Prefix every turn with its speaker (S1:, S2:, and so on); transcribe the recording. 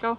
S1: Go.